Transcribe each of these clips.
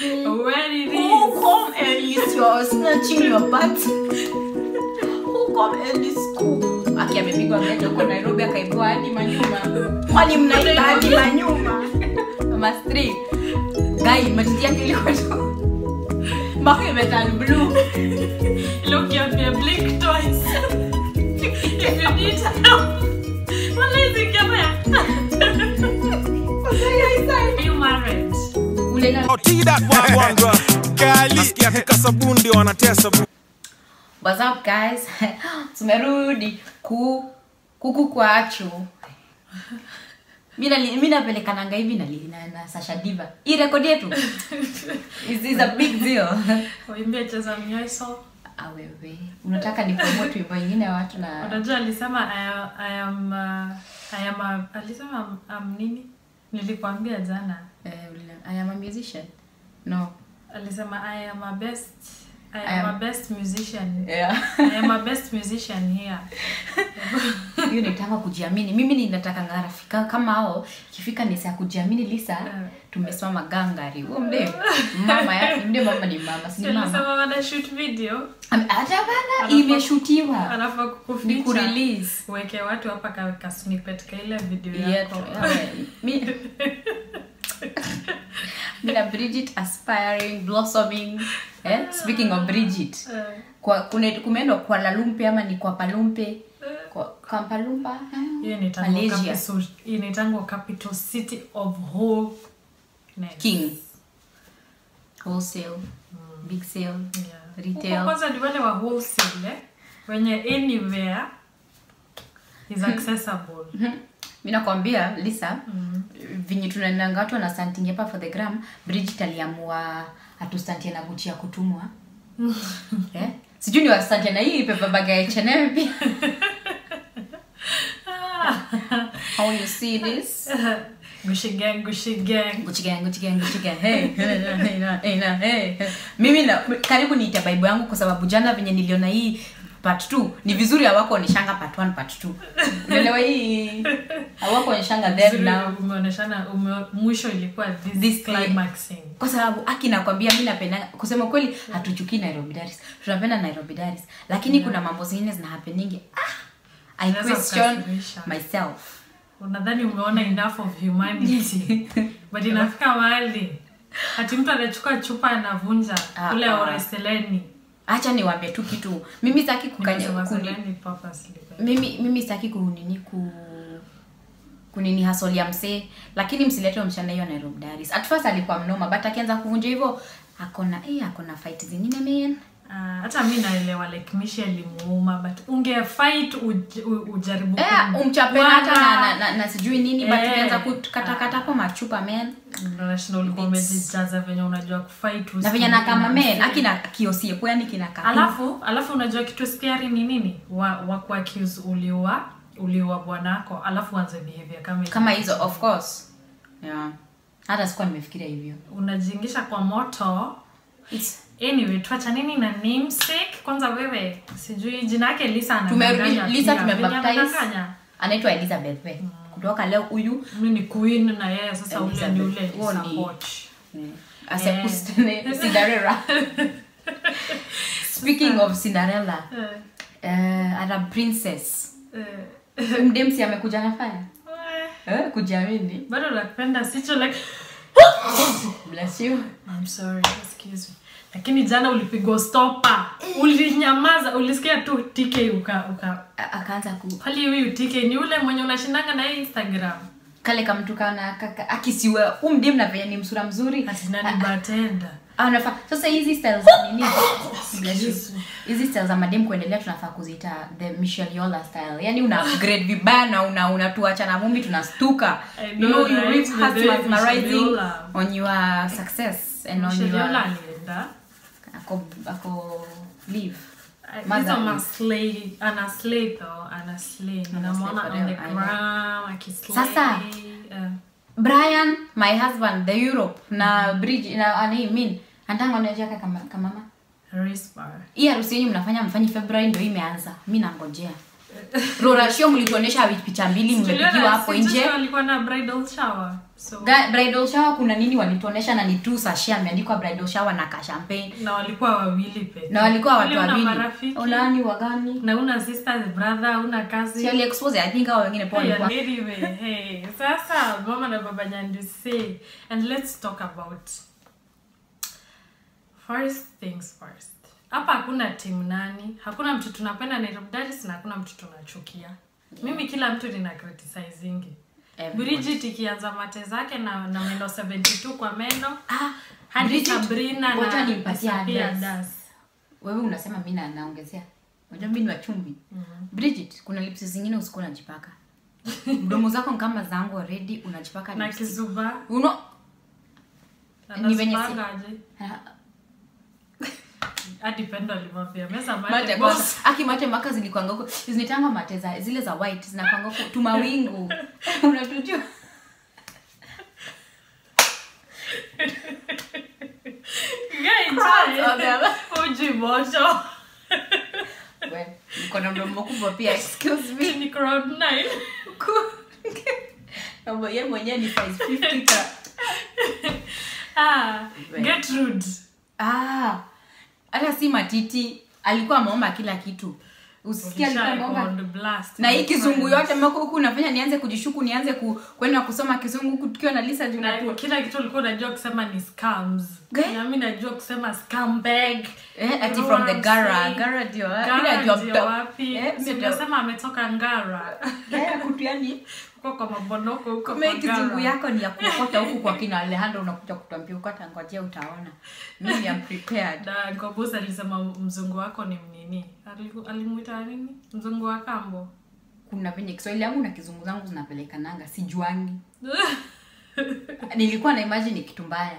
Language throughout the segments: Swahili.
When it Who is. come early your snatching your butt? Who come early school? Aki amepigwa mmoja kwa Nairobi akaibua hadi manyuma. Kwani mnaiba hadi manyuma? Mama street. Guy, matiti yake ilikuwa tu. Mpaka imeturn blue. Look, you have blink twice. if you need help. Wala hizi kama ya. Are you What's up guys? Tumerudi ku kuku kwachu. Mimi mimi napelekananga hivi na, na, na Sasha Diva. Hii rekodi yetu is is a big deal. Waimbie cheza mnyoiso. Awewe. wewe unataka ni promote wimbo ingine watu na Unajua alisema I am, I am, uh, I am a, alisema um, nini? Nilikwambia jana. eh, I am a musician. No. Alisema I am a best I I am am- a best musician. Yeah. I am a best musician here. hiyo nitaka kujiamini. Mimi ninataka ngarafika kama hao. Kifika ni saa kujiamini lisa Eh. tumesimama gangari Wewe mde mama ya mde mama ni mama si Si mama? na shoot video? Hata bana imeshutiwa. alafu ni ku kurelease. Weke watu hapa ka, ka snippet ka ile video yako. yeah, mi mi na bridget aspiring blossoming eh? speaking of bridget kwa kumeendwa kwa lalumpe ama ni kwa palumpe kwa kampalumba inaitangwa capital- city of wholeness. king wholesale mm. big sale Yeah. Retail. Kwanza ni wale wa wholesale eh? wenye anywhere is accessible mi nakwambia lisa mm. vinye tunananga watu wanastantingi hapa for the gram bridget aliamua atustantie na guchi ya kutumwa eh? sijui ni wastantie na hii pepabaga ya H&M pia how you see this gushi gang gushi gang Gucci gang, Gucci gang, Gucci gang. Hey, hey, hey, na, hey, na, hey, hey. mimi na karibu niite baibu yangu kwa sababu jana venye niliona hii part 2 ni vizuri hawako onyeshanga part 1 part 2 unaelewa hii? Hawako onyeshanga them now. umeoneshana ume, mwisho ilikuwa this, This climaxing. Kwa sababu aki nakwambia mi napenda kusema kweli hatuchukii nairobi daris tunapenda nairobi daris lakini yeah. kuna mambo zingine zina happening ah, i question myself. Unadhani umeona enough of humanity? But inafika mahali hati mtu anachukua chupa anavunja Ah, kule ah. oreseleni hacha niwambie tu kitu. Mimi sitaki kukanya mimi mimi sitaki kunini ku kunini hasolia msee. Lakini msilete mshana hiyo nairobi daris at first alikuwa mnoma but akianza kuvunja hivyo akona eh akona fight zingine man Ah, hata mi naelewa like mishi alimuuma but unge fight uj, ujaribu yeah, umchape hata na, na, na, na sijui nini but Eh. ukianza kukatakata kwa machupa men national nashinda ulikuwa It's- umejijaza venye unajua kufight na venye nakama men akina kiosie kwa yani kinaka alafu alafu unajua kitu scary ni nini? Wa, wa kuaccuse uliwa uliwa bwanako alafu uanze behavior kama kama hizo of course. Yeah. Hata sikuwa nimefikiria hivyo. Unajiingisha kwa moto. It's, anyway tuacha nini na namesake kwanza wewe sijui jina yake lisa tumerudi anadanganya lisa tumebaptize. Anaitwa elizabeth. We kutoka leo huyu. Mi ni queen na yeye sasa ule ni ule Huo ni- Lisa Poch. Cinderella. Speaking of Cinderella, Eh, uh, Arab princess. eh, Mdemsi amekuja na eh, Eh, kujiamini. bado nakupenda sicho like Bless you. I'm sorry, excuse me. Lakini jana ulipigwa stopa ulinyamaza ulisikia tu tk uka uka Akaanza ku hali huyu tk ni ule mwenye unashindanga na hii instagram kale kamtu kana kaka akisiwe umdem na venye ni msura mzuri. ati nani batenda Anafaa sasa hizi style za nini? Hizi style za madem kuendelea tunafaa kuziita the Michelle Yola style. yani una upgrade vibaya na una unatuacha na vumbi tunastuka. You know, you reap Michelle Yola. on your success and on Michelle Yola your alienda ako ako leave. Sasa. brian my husband the europe na bridge na ani mean antanga unajaka kama kama hii harusi yenyu mnafanya mfanyi februari ndo imeanza. Mi nangojea. Rorashio mlituonyesha picha mbili mmepigiwa hapo nje walikuwa na bridal shower so Ga- bridal shower kuna nini walituonesha na ni tu sashia ameandikwa bridal shower na ka champagne. Na walikuwa wawili peke na walikuwa watu wawili. marafiki? Unani wagani? Na una sisters brother una kazi si aliexpose i think hao wengine pia Yeah, Hey, anyway, hey, sasa mama na baba Nyandu say and let's talk about first things first. Hapa hakuna timu nani hakuna mtu tunapenda Nairobi Daddies na hakuna mtu tunachukia. Mimi kila mtu nina criticizing. Bridget ikianza mate zake na, na meno 72 kwa meno ah hadi Bridget, Sabrina na nimpatie advice. Wewe unasema mi na- naongezea. Unajua mimi ni wachumbi. Mm -hmm. bridget kuna lipsi zingine usikuwa unajipaka. Mdomo zako ni kama zangu already unajipaka na kizuba. Uno Ni anazipangaje hadi pendo alimwambia meza mate mate boss. aki mate maka zilikwanga huko zinitanga mate za zile za white zinakwanga huko tumawingu unatujua Guy, Crowds try. are there. Uji moto. We, niko na mdomo kubwa pia excuse me Ni crowd nine. Ye mwenyewe ni size 50 ka Ah, We. Gertrude. ah hata si matiti alikuwa ameomba kila kitu usikia na hii kizungu yote mako huku unafanya nianze kujishuku nianze ku, kwenda kusoma kizungu huku tukiwa na lisa Na junatu kila kitu ulikuwa unajua kusema ni scams. Ge- Na mimi najua kusema scumbag. eh, ati from the gara gara ndio wapi ndio mta- wapi? eh, ndio- umesema ametoka Ngara. eh, kutu yani Huko kwa mabonoko huko kumbe kizungu yako ni ya kuokota huku kwa kina Alejandro unakuja kutwambia ukota ngojea utaona. Mimi am prepared. Na alisema mzungu wako ni mnini alimuita nini? Mzungu wa kambo. Kuna venye kiswahili yangu na kizungu zangu zinapelekananga sijuangi. Nilikuwa na imagine kitu mbaya.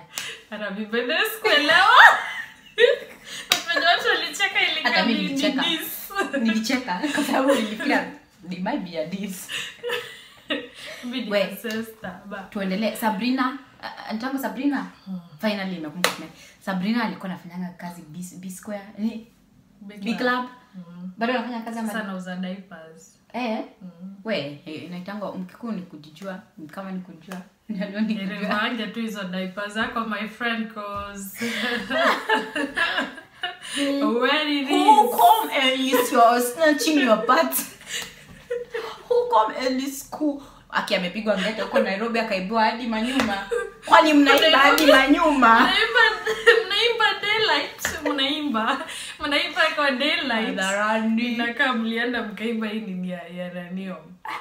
Hata mi nilicheka. nilicheka kwa sababu nilifikiria ni maybe We. tuendelee. Sabrina uh, tangu sabrina? Finally imekumbuka sabrina alikuwa anafanyanga kazi B, B square ni B club. Mm. bado anafanya kazi Sana uza diapers. eh? We naitanga inaitangwa mkikuu ni kujijua kama ni kujua ndio ni kujua. Nilivaange tu hizo diapers zako my friend cause when it? Is is come and use your snatching your butt? Who elisku? Aki amepigwa ngeta huko Nairobi akaibiwa hadi manyuma. Kwani mnaimba hadi manyuma? mnaimba mnaimba daylight mnaimba. Mnaimba kwa daylight. Inakaa mlienda mkaimba hii nini ya, ya nanio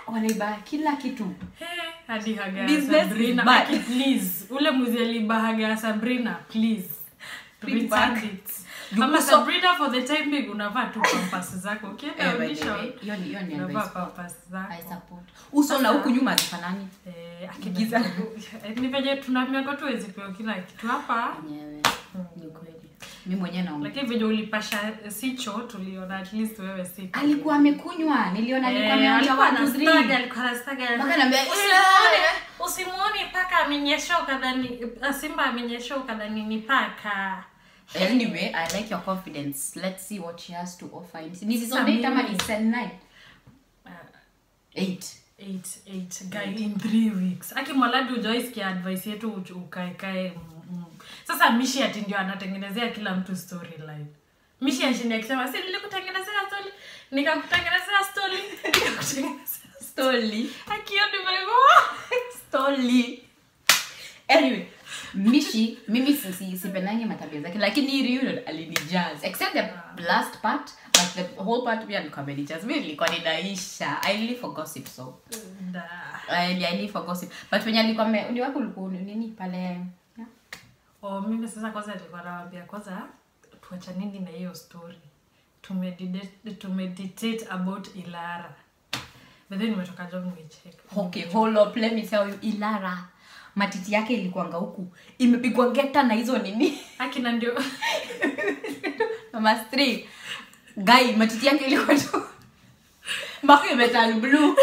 Wanaiba kila kitu. Hey, hadi haga ya Business is Sabrina. please ule muzi alibahaga Sabrina please. Return it ama Sabrina for the time being unavaa tu pampers zako ukienda Eh, way, hiyo ni hiyo ni unavaa zako I support. Uso na huku nyuma zifanani. Eh, akigiza Giza. ni venye pewa kila kitu hapa Wenyewe. Ni kweli. Mimi mwenyewe naona lakini venye ulipasha sicho tuliona at least wewe si Alikuwa amekunywa. Niliona alikuwa Eh, alikuwa watu three. alikuwa anastaga. Mpaka Usimuone- paka amenyesha ukadhani simba amenyesha ukadhani ni paka Anyway, I like your confidence. Let's see what she has to offer. Ni season Sasa 8 ama mimi- ni 9? Uh, 8. eight, eight, guy in three weeks aki mwaladi ujawaisikia advice yetu ukaekae mm, mm. sasa mishi ati ndio anatengenezea kila mtu storyline mishi ashini akisema si nilikutengenezea story nikakutengenezea story nikakutengenezea Story. akio nimegua Story. Anyway, Mishi, mimi si- si- sipendangi matabia zake lakini hii reunion alinijaz except the last part but the whole part pia alikuwa amenijaz mi nilikuwa ninaisha. I live for gossip so. Da. I, I live for gossip. But wenye alikuwa ni wapi ulikuwa ni- nini pale? Yeah? Oh, mimi sasa kwanza nilikuwa nawambia kwanza tuachanini na hiyo story. Tumeditate tumeditate about ilara. But then nimetoka job nimecheka okay hold up. Let me tell you ilara matiti yake ilikuanga huku. Imepigwa geta na hizo nini? Akina ndio. Number three. Guy, matiti yake ilikuwa tu. Mpaka imeturn blue.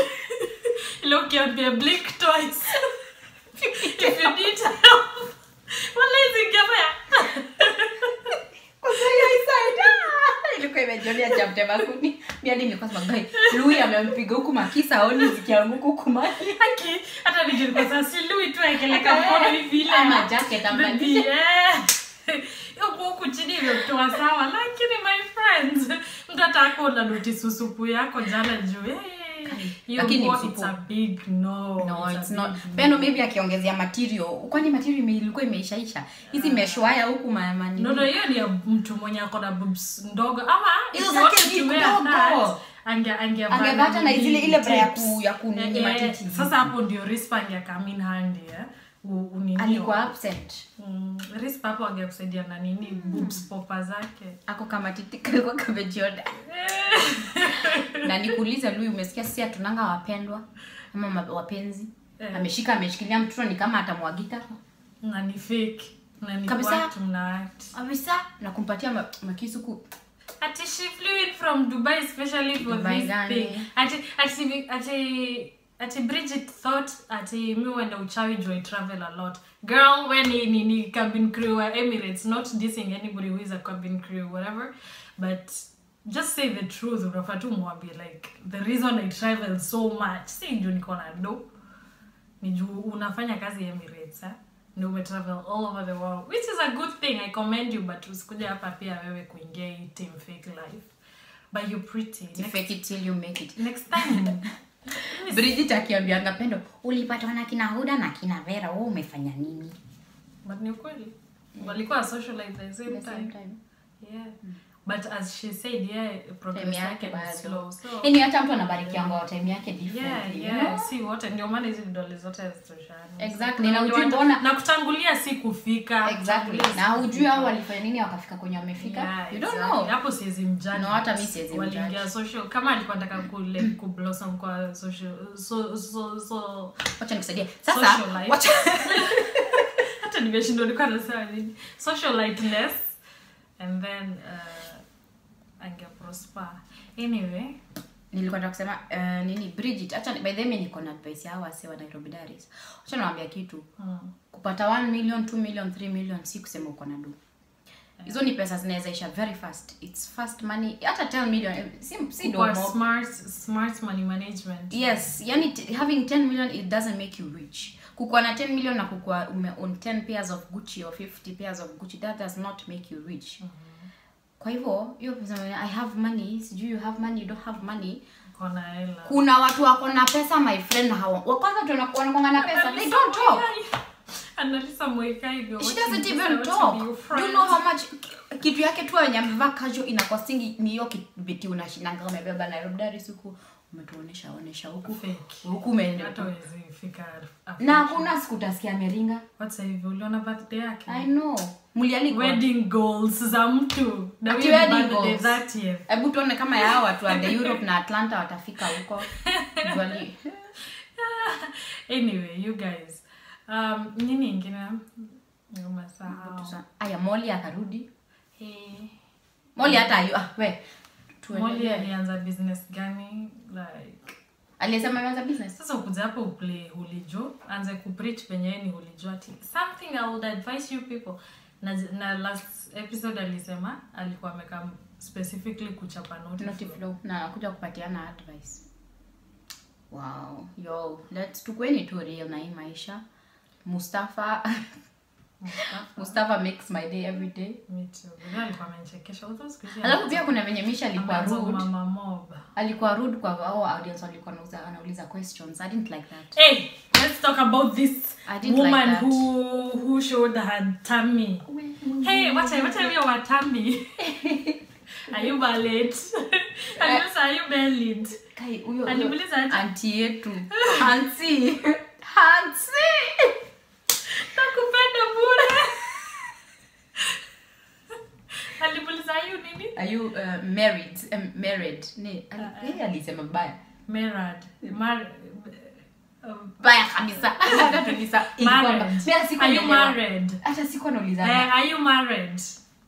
ile ukiambia blink twice. If you need help. Wala izingefanya Kwa sayo isaida ah, ilikuwa imejionea chapte mi hadi nilikuwa sema guy lui amempiga huku makisa aoni zikianguka huku maji Haki, hata nijilikuwa sasa si tu akeleka mkono hivi vile Ama jacket eh. Huku huku chini imetoa sawa lakini my friends mtu atakuona notice usupu yako jana juu hey, Lakini big no no It's it's not. pendo maybe akiongezea material. Kwani material ime- ilikuwa imeishaisha? Hizi meshwaya huku ma- no no hiyo ni mtu mwenye ako na boobs ndogo. Ama Hizo zake ndogo. na zile- ile bra ya ku- ya kunini Eh, eh, sasa hapo ndio rispa angeakamin handi eh. Alikuwa absent. Mm, rispa hapo angekusaidia na nini? Boobs popa zake. Ako kama titi kalikuwa kamejioda na nikuuliza lui umesikia sisi hatunanga wapendwa? Ama ma- wapenzi? Yeah. ameshika ameshikilia mtoto ni kama atamwagika. Na ni fake. Na ni Kabisa. kabisa. Na kumpatia ma- makisu ku ati she flew in from dubai especially for Dubai this gani? thing. Ati ati ati ati bridget thought ati mi wenda uchawi juu i travel a lot. Girl when ni ni, ni cabin crew wa emirates not dissing anybody who is a cabin crew whatever. But just say the truth unafaa tu mwambie like the reason i travel so much si juu niko na do ni juu unafanya kazi emirates eh? ni umetravel all over the world which is a good thing i commend you but usikuja hapa pia wewe kuingia hii team fake life. But you're pretty. You next, fake it till you make it. Next time bridget akiambianga pendo ulipatwa na kina huda na kina vera wewe umefanya nini? But ni ukweli. Walikuwa socialize the same At the same time. time. yeah but as she said yeah progress yake ni slow so yani hata mtu anabarikianga yeah. time yake yeah yeah. you know? si wote ndio maana hizi vidole zote hazitoshani Exactly, na ujui mbona- na kutangulia si kufika exactly na ujui hao walifanya nini wakafika kwenye wamefika Yeah, you don't exactly. know hapo siwezi mjani No, hata mimi siwezi Waliingia social kama alikuwa anataka kule kublossom kwa social so so so acha nikusaidie sasa acha hata nimeshindwa nilikuwa nasema nini socialiteness and then uh, angeprosper. Anyway. Nilikuwa nataka kusema uh, nini bridget acha by the way niko na advice yao wase wa nairobi diaries acha nawaambia kitu. Hmm. kupata 1 million 2 million 3 million si kusema uko na do. Hizo ni pesa zinaweza isha very fast. Its fast money. Hata 10 million eh, si, si do smart smart money management. Yes yani having 10 million it doesn't make you rich. Kukuwa na 10 million na kukuwa ume own 10 pairs of gucci or 50 pairs of gucci that does not make you rich kwa hivyo hiyo pesa i have money sijui you have money you don't have money. Kona hela. Kuna watu wako na pesa my friend na hawa wa kwanza tunakuwa na pesa they don't talk. analisa mweka hivyo. She doesn't even talk. do you know how much kitu yake tu wenye amevaa casual inakosingi ni hiyo kibiti unashinanga umebeba Nairobi Dar es huku umetuonesha onesha huku. Huku umeenda. Fika na kuna siku utasikia ameringa. What's hivyo? uliona birthday yake? I know mlialikwa wedding goals za mtu. Na wedding birthday hebu tuone kama yao watu wa europe na atlanta watafika huko. Anyway you guys. Um, nini ingine? Aya moli akarudi. Hey. moli hata ayu ah, we. Alianza business gani? Like alisema ameanza business. Sasa ukuja hapo uplay hulijo anze kupreach penye ni hulijo ati something i would advise you people na, na last episode alisema alikuwa ameka specifically kuchapa notiflow flow. na kuja kupatiana advice. Wow. Yo let's tukweni tu real na hii maisha. Mustafa. Mustafa. Makes my day every day. Alafu pia kuna venye misha alikuwa rude. alikuwa rude kwa wao audience walikuwa wanauza anauliza questions. I didn't like that. Hey let's talk about this I didn't woman like that. who who showed her tummy hey what time what time you were tummy are you ballet aliuliza are you bellied kai huyo Alimuuliza aje? anti yetu. Hansi hansi nakupenda bure. Alimuuliza are you nini? Are you uh, married? Um, married. Ni uh, yeye alisema baya married. Mar baya kabisa hata Mimi hata sikuwa nauliza eh,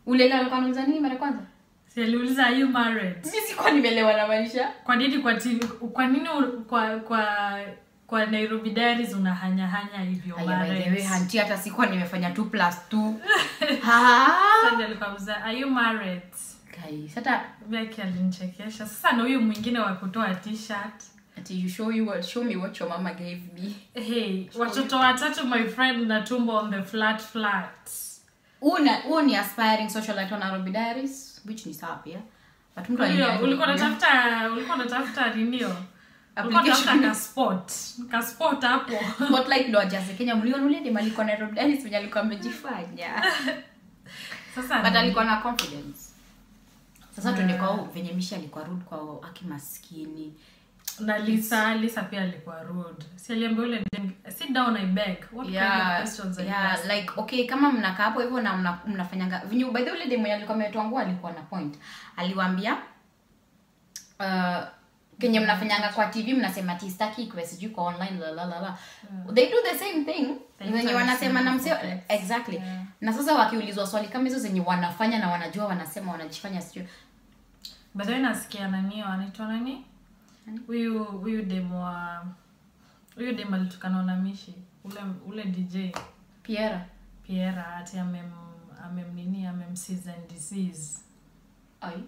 ulela alikuwa anauliza nini mara kwanza? Si are you married? Mi sikuwa nimelewa na maisha. Kwa nini kwa TV, kwa nini kwa kwa kwa Nairobi Diaries hivyo by the way, hanti hata sikuwa nimefanya 2 plus 2 Ha! Sasa alikuwa are you married? Guys, hata Becky alinichekesha. Sasa na huyu mwingine wa kutoa t-shirt ati you show you what, show me what your mama gave me. Hey watoto watatu my friend na tumbo on the flat flat Una uni aspiring socialite wa Nairobi Diaries which ni sawa pia but mtu alinia- ulikuwa unatafuta ulikuwa unatafuta nini Application. ka spot. Ka spot hapo. Spotlight ndo ajaze. Kenya mliona ule dem alikuwa Nairobi Diaries? Mwenye alikuwa amejifanya. Sasa but alikuwa na confidence. Sasa tuende kwa venye mishi alikuwa rude kwa aki maskini na lisa lisa pia alikuwa rude. Si aliambia ule sit down i beg. What yeah, kind of yeah, questions are you yeah, like okay kama mnakaa hapo hivyo na mna, mnafanyanga venye by the way ule dem mwenye alikuwa ametoa nguo alikuwa na point. Aliwaambia uh, kenye mnafanyanga kwa tv mnasema ti staki ikwe sijui kwa online la la la la. They do the same thing. Zenye wanasema na mseo exactly. Yeah. na sasa wakiulizwa swali kama hizo zenye wanafanya na wanajua wanasema wanajifanya sijui. By the way nasikia nani wanaitwa nani huyu huyu dem wa huyu alitukana na mishi ule ule dj piera piera ati amem amemnini amemseason disease ai.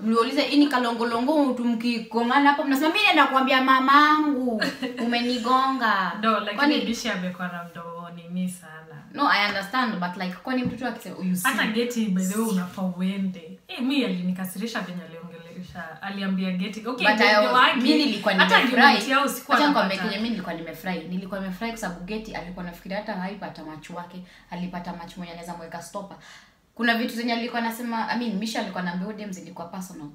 Mliuliza ini kalongolongo tumkigongana hapo? Mnasema mi naenda kuambia mamangu. Umenigonga. Kwani- bishi amekuwa na mdomo nini sana. No i understand but like kwani mtoto akisema hata geti unafaa uende eh mi alinikasirisha venye aliongelesha aliambia okay but I mi nilikuwa nimefurahi yao sikuwa Acha nikwambie napata. kenye mi nilikuwa nimefurahi nilikuwa nimefurahi kwa sababu geti alikuwa nafikiria hata haipata machu wake alipata machu mwenye anaweza mweka stopa kuna vitu zenye alikuwa anasema i mean misha alikuwa naambia udem zilikuwa personal.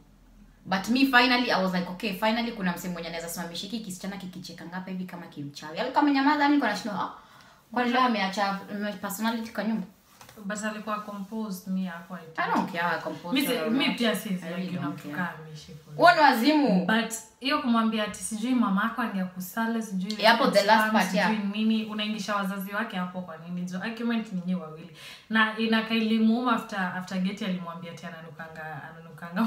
But me finally i was like okay finally kuna msemo mwenye anaweza simamisha hiki kisichana kikicheka ngapa hivi kama kimchawi. Alikuwa amenyamaza ah kwani leo ameacha personality kwa nyumba but alikuwa composed mi hapo i don't care composed mi pia I sizi really like don't care. mishi for huo ni wazimu. But hiyo kumwambia ati sijui mama yako angekusala sijui hapo the last part, nini unaingisha wazazi wake hapo kwa nini? Jo argument ninyi wawili. Na inakailimuuma after after geti alimwambia ati ananukanga ananukanga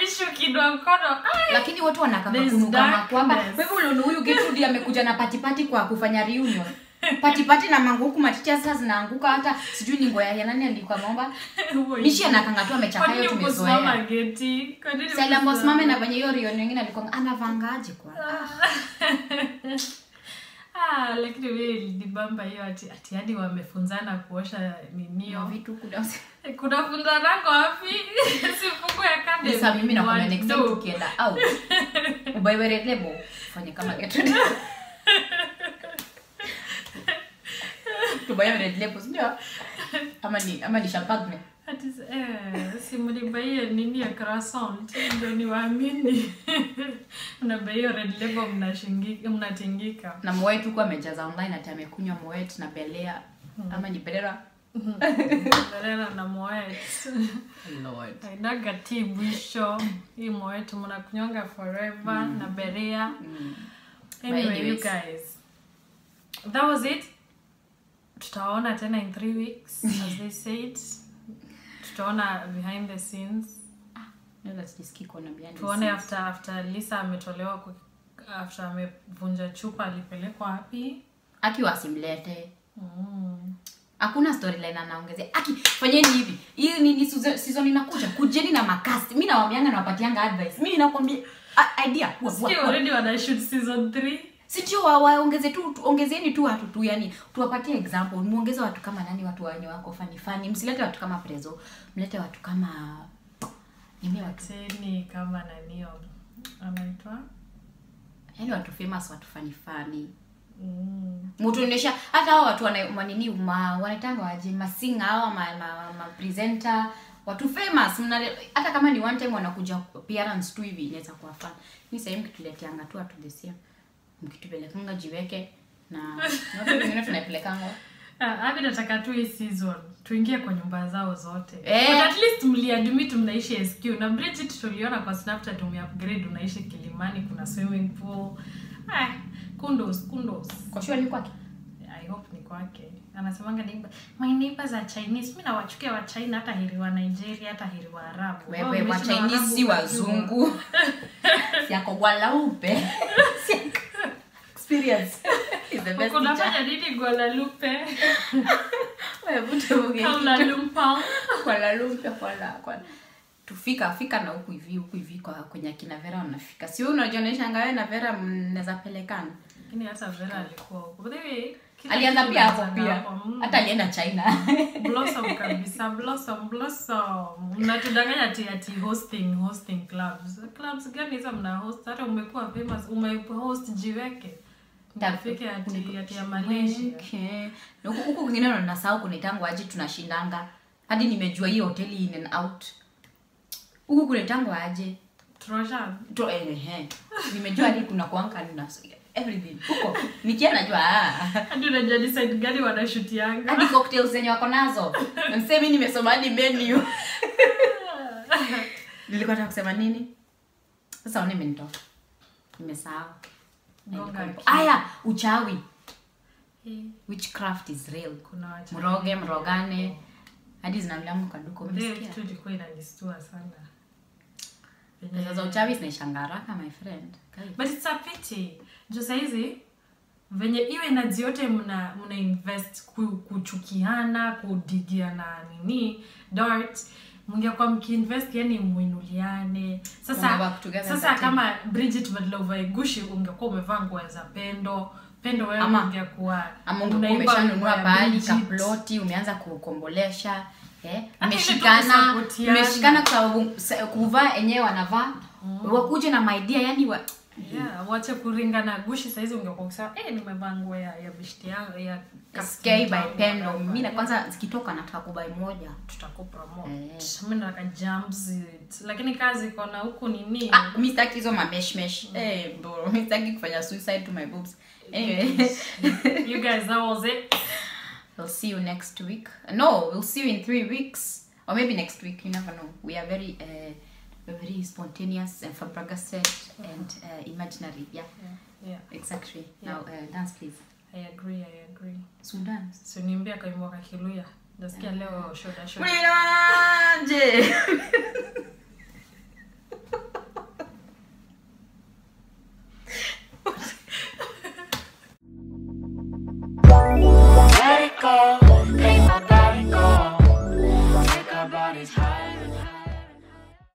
bishu kidwa mkono. Lakini watu wanakanga kunuka makwamba. wewe uliona huyu Gertrude amekuja na patipati kwa kufanya reunion patipati na manguku huku maticha sasa zinaanguka hata sijui ni ngoya ya nani alikuwa mamba mishi anakangatua anakanga tu amechaka hiyo tumezoea. kusimama? simame na venye hiyo rioni wengine alikuwa anavangaje kwa? Ah. Lakini vile ilibamba hiyo ati ati hadi wamefunzana kuosha ninio vitu kuna kuna funzana wapi? Sifungu ya kande sasa mimi na kwa next time tukienda out ubaiwe red label fanye kama Gertrude tubaiwe red label ndio ama ni ama ni champagne Ati s- eh, simulibaie nini ya croissant ndio niwaamini unabaia red label mnashingika mnatingika na moet huku amejaza online ati amekunywa moet na belea ama ni belera belera na moet Lord. ainaga ti mwisho hii moet mnakunywanga forever na berea anyway you guys. That was it tutaona tena in three weeks as they said. Tutaona behind the scenes. The tuone after after lisa ametolewa after amevunja chupa alipelekwa wapi? Akiwa asimlete mm. hakuna storyline anaongezea. Aki fanyeni hivi. Hii nini season- inakuja. Kujeni na makasti mi nawambianga nawapatianga advice. Mi nakwambia idea. Already wana shoot season 3 wa- waongeze tu ongezeni tu watu tu yani tuwapatie example muongeze watu kama nani watu wenye wako fani fani msilete watu kama prezo mlete watu kama nini watu? Teni kama nanio anaitwa? Yani watu famous watu fani fani mm. mutuonyesha hata hao watu wanini ma, wanaitanga waje masinga au ma, ma, ma presenter watu famous mna, hata kama ni one time wanakuja appearance tu hivi inaweza kuwa fun. Ni sehemu mkituleteanga tu watu the same mkitupelekanga jiweke na wengine tunaipelekanga. Ah, Abi nataka tu hii season tuingie kwa nyumba zao zote. Eh. But at least mliadmit mnaishi SQ na Bridget tuliona kwa Snapchat umeupgrade unaishi Kilimani kuna swimming pool. Ah, kundos kundos. kwa sure ni kwake? I hope ni kwake. Anasemanga neighbor my neighbors are Chinese. Mimi nawachukia wa China hata heri wa Nigeria hata heri wa Arabu. Wewe wa Chinese si wazungu. Siako walaupe experience. Is the best unafanya nini Guadalupe? Hebu tuvuge Kuala. Lumpur. Kuala Lumpur, Kuala- Kuala- tufika fika na huku hivi huku hivi kwa kwenye akina vera wanafika. Si wewe na vera mnaweza pelekana? Lakini hata Vera alikuwa huko. By the way, alianza pia hapo pia. Mm. hata alienda china. Blossom kabisa blossom blossom. Mnatudanganya ati ati hosting hosting clubs. Clubs gani hizo mna host? Hata umekuwa famous umehost jiweke ndafike ati ati. Huku kwingine nasahau kunaitangu aje tunashindanga. Hadi nimejua hii hoteli in and out. Huku kunaitangu aje? Nimejua hadi kuna kuanka everything. Huko nikia najua ah. Hadi unajua ni side gani wanashutianga. Hadi cocktails zenye wako nazo. Msemi nimesoma hadi menu. Nilikuwa nataka kusema nini? Sasa ona imenitoka nimesahau aya uchawi. Yeah. witchcraft is real. Mroge mrogane. Hadi zinamlamu kaduko Ndio umesikia? kitu ilikuwa inanistua sana. Venye- pesa za uchawi zinaishanga haraka my friend. But it's a pity. Juu sahizi venye iwe nazi yote mna mna invest ku, kuchukiana kudigiana nini dart mngekuwa mkiinvest yani mwinuliane sasa sasa kama bridget vadlovaigushi ungekuwa umevaa nguo za pendo. Pendo wewe ungekuwa ama ungekuwa umeshanunua pahali kaploti umeanza kukombolesha eh, mmeshikana mmeshikana kwa kuvaa enyewe wanavaa. Wakuje na maidia yani wa, yeah, wache kuringana gushi saizi ungekuwa kusema eh, nimevaa nguo ya, ya bishti yangu ya SK by pendo. Mimi na kwanza zikitoka nataka kubai moja. Tutakupromote Eh. mi nataka jumpsuit lakini kazi kona huku nini? Ah, mimi sitaki hizo mameshmesh eh, bro mimi sitaki kufanya suicide to my boobs. Anyway. you guys that was it. We'll see you next week. No we'll see you in three weeks. Or maybe next week you never know. We are very uh, very spontaneous and flabbergasted wow. and uh, imaginary. Yeah. yeah. yeah. Exactly. Yeah. Now uh, dance please. I agree, I agree. So dance. So niambia kaimwa kakiluya. Nasikia yeah. leo shoda shoda. Unaje? Let it go.